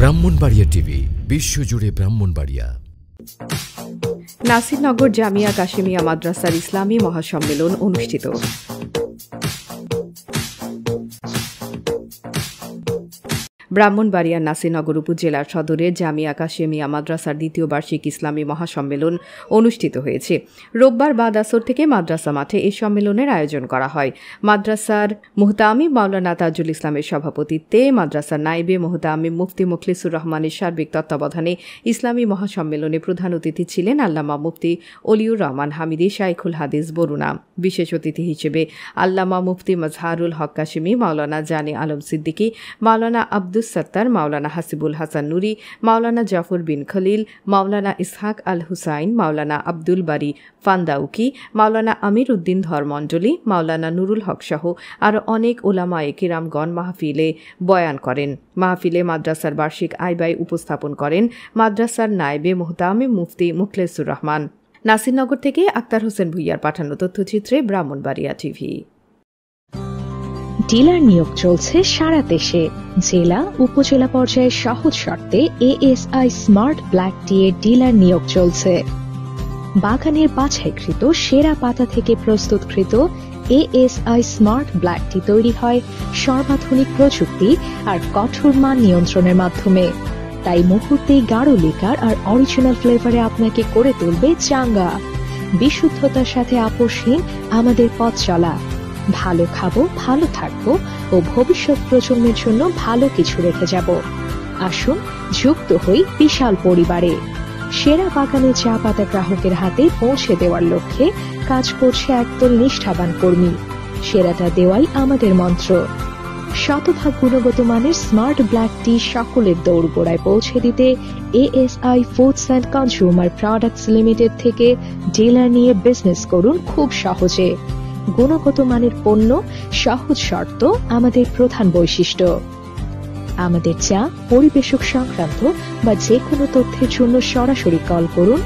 Brahmanbaria TV বিশ্বজুড়ে ব্রাহ্মণবাড়িয়া। নাসিরনগর জামিয়া কাশিমিয়া মাদ্রাসার ইসলামী মহাসম্মেলন অনুষ্ঠিত। ব্রাহ্মণবাড়িয়ার নাসিরনগর উপজেলার সদরে জামিয়া কাশেমিয়া মাদ্রাসার দ্বিতীয় বার্ষিক ইসলামী মহাসম্মেলন অনুষ্ঠিত হয়েছে। রোববার বাদ আসর থেকে মাদ্রাসা মাঠে এই সম্মেলনের আয়োজন করা হয়। মাদ্রাসার মুহতামি মাওলানা তাজুল ইসলামের সভাপতিত্বে মাদ্রাসার নাইবে মুহতামি মুফতি মুখলিসুর রহমানের সার্বিক তত্ত্বাবধানে ইসলামী মহাসম্মেলনে প্রধান অতিথি ছিলেন আল্লামা মুফতি অলিউর রহমান হামিদি, শাইখুল হাদিস বরুণা বিশেষ অতিথি হিসেবে আল্লামা মুফতি মজহারুল হক কাশিমি, মাওলানা জানি আলম সিদ্দিকী, মাওলানা আব্দুস সত্তার, মাওলানা হাসিবুল হাসান নুরি, মাওলানা জাফর বিন খলিল, মাওলানা ইসহাক আল হুসাইন, মাওলানা আব্দুল বারি ফান্দাউকি, মাওলানা আমির উদ্দিন ধরমণ্ডলী মাওলানা নুরুল হক সহ আরও অনেক ওলামায়ে কিরামগণ মাহফিলে বয়ান করেন। মাহফিলে মাদ্রাসার বার্ষিক আইবাই উপস্থাপন করেন মাদ্রাসার নায়েবে মোহতামে মুফতি মুখলেসুর রহমান। নাসিরনগর থেকে আক্তার হোসেন ভুইয়ার পাঠানো তথ্যচিত্রে ব্রাহ্মণবাড়িয়া টিভি। ডিলার নিয়োগ চলছে সারা দেশে। জেলা, উপজেলা পর্যায়ে সহজ শর্তে এএসআই স্মার্ট ব্ল্যাক টি এর ডিলার নিয়োগ চলছে। বাগানের বাছাইকৃত সেরা পাতা থেকে প্রস্তুতকৃত এএসআই স্মার্ট ব্ল্যাক টি তৈরি হয় সর্বাধুনিক প্রযুক্তি আর কঠোর মান নিয়ন্ত্রণের মাধ্যমে। তাই মুহূর্তেই গাঢ় লিকার আর অরিজিনাল ফ্লেভারে আপনাকে করে তুলবে চাঙ্গা। বিশুদ্ধতার সাথে আপোষহীন আমাদের পথ চলা। ভালো খাব, ভালো থাকব ও ভবিষ্যৎ প্রজন্মের জন্য ভালো কিছু রেখে যাব। আসুন, যুক্ত হই বিশাল পরিবারে। সেরা বাগানে চা পাতা গ্রাহকের হাতে পৌঁছে দেওয়ার লক্ষ্যে কাজ করছে একদল নিষ্ঠাবান কর্মী। সেরাটা দেওয়াই আমাদের মন্ত্র। শতভাগ গুণগত মানের স্মার্ট ব্ল্যাক টি সকলের দৌড়গোড়ায় পৌঁছে দিতে ASI foods and consumer products limited থেকে ডিলার নিয়ে বিজনেস করুন খুব সহজে। গুণগত মানের পণ্য, সহজ শর্ত, আমাদের প্রধান বৈশিষ্ট্য। আমাদের চা, পরিবেশক সংক্রান্ত বা যে কোনো তথ্যের জন্য সরাসরি কল করুন।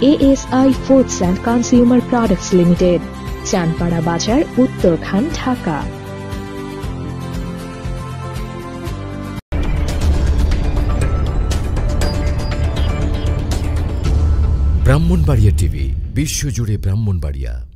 ASI foods and consumer products limited Chanpara Bazar, Uttarkhan, Dhaka. Brahmanbaria TV, বিশ্বজুড়ে ব্রাহ্মণবাড়িয়া।